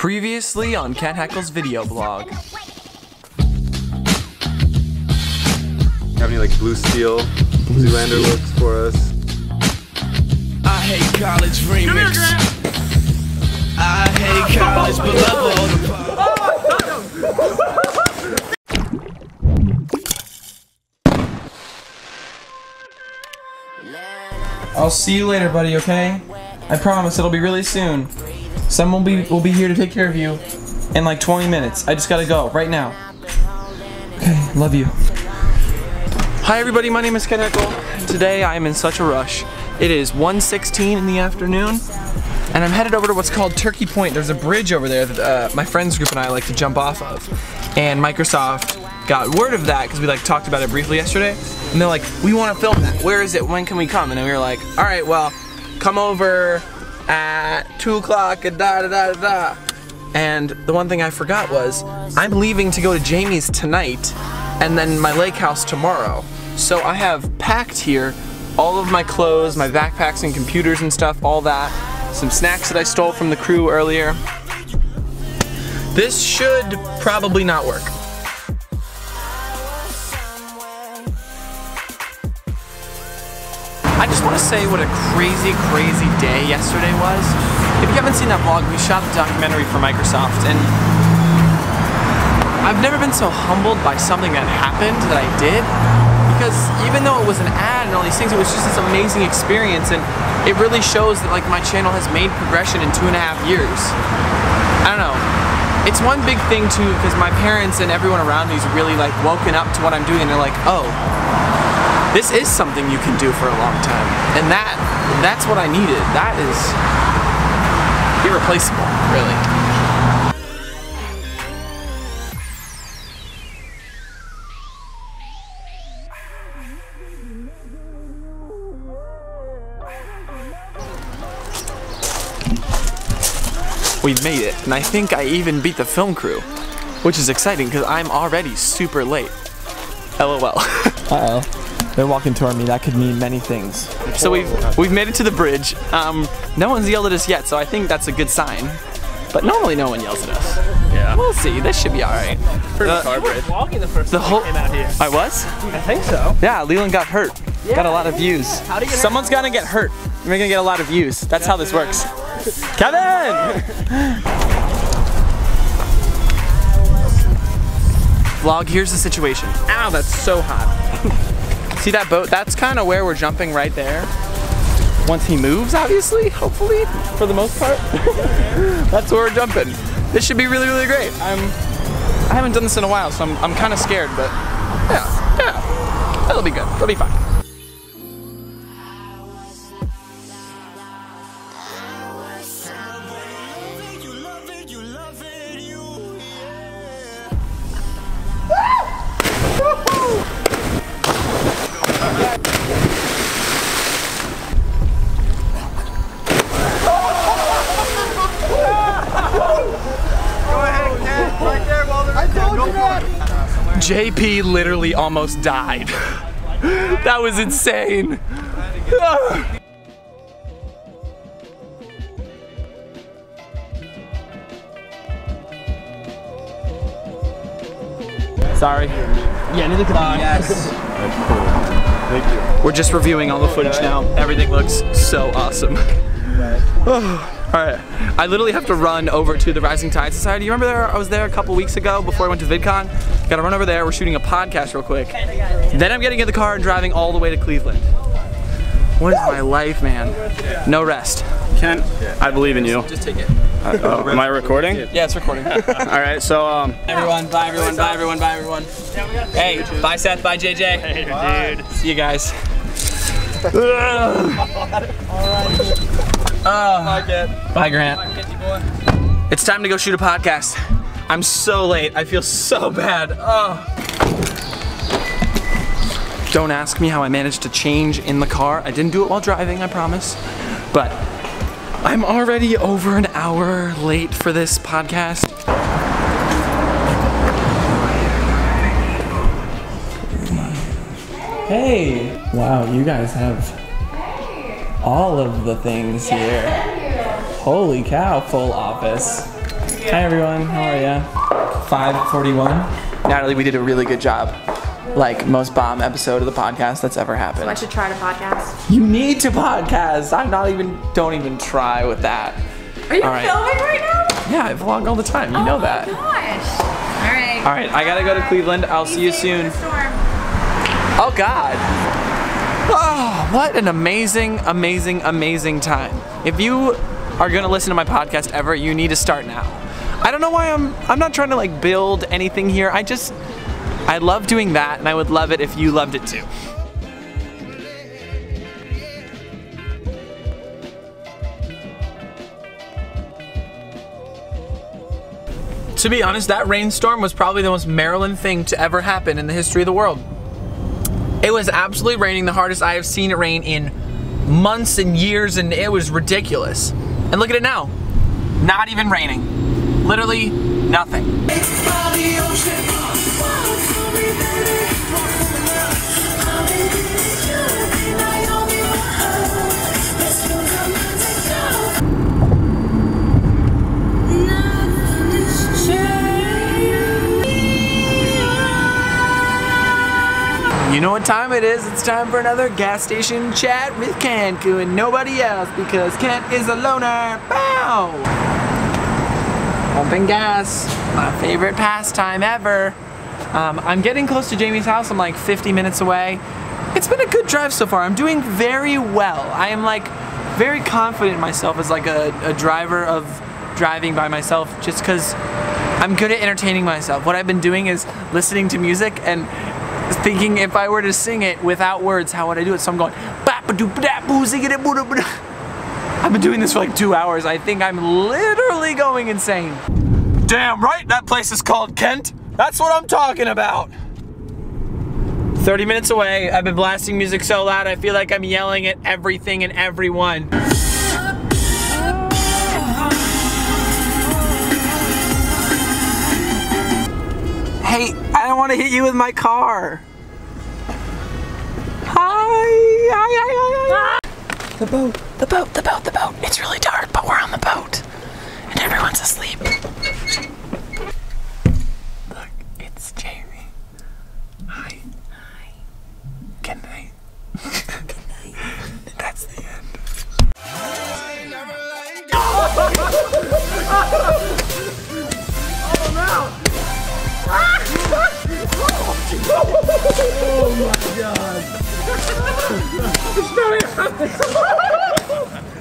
Previously on Kent Heckel's video blog. Have any like blue steel Blue Zoolander looks for us? I hate college remix. I hate college, but love all the I'll see you later, buddy, okay? I promise it'll be really soon. Someone will be will be here to take care of you in like 20 minutes. I just gotta go right now. Okay, love you. Hi everybody, my name is Kent Heckel. Today I am in such a rush. It is 1.16 in the afternoon, and I'm headed over to what's called Turkey Point. There's a bridge over there that uh, my friends group and I like to jump off of. And Microsoft got word of that because we like talked about it briefly yesterday. And they're like, we want to film that. Where is it? When can we come? And we were like, all right, well, come over at two o'clock and da da da da. And the one thing I forgot was I'm leaving to go to Jami's tonight and then my lake house tomorrow. So I have packed here all of my clothes, my backpacks and computers and stuff, all that. Some snacks that I stole from the crew earlier. This should probably not work. I just want to say what a crazy, crazy day yesterday was. If you haven't seen that vlog, we shot the documentary for Microsoft, and I've never been so humbled by something that happened that I did. Because even though it was an ad and all these things, it was just this amazing experience, and it really shows that like my channel has made progression in two and a half years. I don't know. It's one big thing too, because my parents and everyone around me is really like woken up to what I'm doing, and they're like, oh, this is something you can do for a long time. And that that's what I needed. That is irreplaceable, really. We made it, and I think I even beat the film crew, which is exciting because I'm already super late. LOL. Uh-oh. They're walking toward me. That could mean many things. So we've we've made it to the bridge. Um, no one's yelled at us yet, so I think that's a good sign. But normally no one yells at us. Yeah. We'll see. This should be all right. Pretty car bridge. Walking the first The whole came out here. I was. I think so. Yeah, Leland got hurt. Got a lot of views. How do you get Someone's gonna get hurt. We're gonna get a lot of views. That's how this works. Kevin. Vlog. Here's the situation. Ow, that's so hot. See that boat? That's kind of where we're jumping right there. Once he moves, obviously, hopefully, for the most part. That's where we're jumping. This should be really, really great. I'm, I haven't done this in a while, so I'm, I'm kind of scared, but yeah, yeah, that'll be good. That'll be fine. JP literally almost died. that was insane. Sorry. Yeah, neither could I. Yes. Thank you. We're just reviewing all the footage now. Everything looks so awesome. Alright, I literally have to run over to the Rising Tide Society. You remember there? I was there a couple weeks ago before I went to VidCon. Gotta run over there, we're shooting a podcast real quick. Then I'm getting in the car and driving all the way to Cleveland. What is my life, man? No rest. Kent, I believe in you. Just take it. Uh, am I recording? Yeah, it's recording. All right, so um, everyone, bye everyone, bye everyone, bye everyone. Hey, bye Seth, bye JJ. Hey, dude. See you guys. Ah. Bye Grant. It's time to go shoot a podcast. I'm so late. I feel so bad. Oh. Don't ask me how I managed to change in the car. I didn't do it while driving, I promise. But I'm already over an hour late for this podcast. Hey! Wow, you guys have all of the things here. Holy cow, full office. Hi everyone, how are ya? 541. Natalie, we did a really good job. Like most bomb episode of the podcast that's ever happened. I should try to podcast. You need to podcast. I'm not even. Don't even try with that. Are you All right. filming right now? Yeah, I vlog all the time. You know that. Oh my gosh. All right. All right, I gotta go to uh, Cleveland. I'll see you Be safe in soon. storm. Oh God. Oh, what an amazing, amazing, amazing time. If you are gonna listen to my podcast ever, you need to start now. I don't know why I'm I'm not trying to like build anything here. I just I love doing that and I would love it if you loved it too. To be honest, that rainstorm was probably the most Maryland thing to ever happen in the history of the world. It was absolutely raining the hardest I have seen it rain in months and years, and it was ridiculous. And look at it now. Not even raining. Literally nothing. You know what time it is? It's time for another gas station chat with Kanku and nobody else because Kent is a loner. Bow! Pumping gas, my favorite pastime ever. Um, I'm getting close to Jami's house. I'm like 50 minutes away. It's been a good drive so far. I'm doing very well. I am like very confident in myself as like a, a driver of driving by myself just because I'm good at entertaining myself. What I've been doing is listening to music and thinking if I were to sing it without words, how would I do it? So I'm going. I've been doing this for like two hours. I think I'm literally going insane. Damn right, that place is called Kent. That's what I'm talking about. 30 minutes away, I've been blasting music so loud I feel like I'm yelling at everything and everyone. Want to hit you with my car. Hi, hi, hi, hi, hi. The boat, the boat, the boat, the boat. It's really dark, but we're on the boat. And everyone's asleep. Look, it's Jami. Hi. Hi. Good night. Good night. That's the end. oh my god! It's very happening!